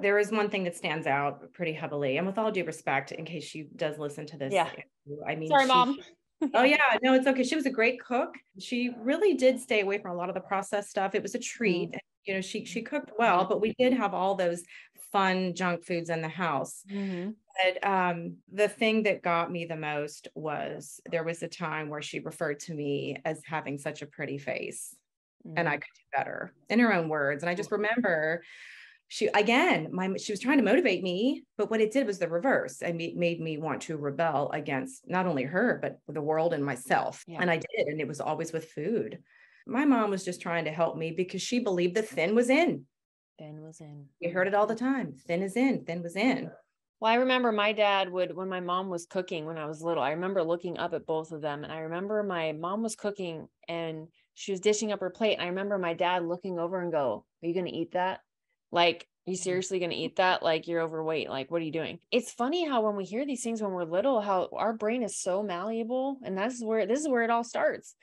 there is one thing that stands out pretty heavily, and with all due respect, in case she does listen to this, Yeah. I mean, Sorry, she- mom. oh yeah, no, it's okay. She was a great cook. She really did stay away from a lot of the processed stuff. It was a treat. and, You know, she she cooked well, but we did have all those fun junk foods in the house. Mhm. But um, the thing that got me the most was there was a time where she referred to me as having such a pretty face and I Mhm. could do better in her own words. And I just remember she again, my she was trying to motivate me, but what it did was the reverse. It made me want to rebel against not only her, but the world and myself. Yeah. And I did, and it was always with food. My mom was just trying to help me because she believed the thin was in. thin was in. You heard it all the time. Thin is in, thin was in. Well, I remember my dad would, when my mom was cooking when I was little, I remember looking up at both of them. And I remember my mom was cooking and she was dishing up her plate. And I remember my dad looking over and go, Are you going to eat that? Like, you mm-hmm. seriously going to eat that? Like, you're overweight. Like, what are you doing? It's funny how when we hear these things when we're little, how our brain is so malleable. And that's where this is where it all starts.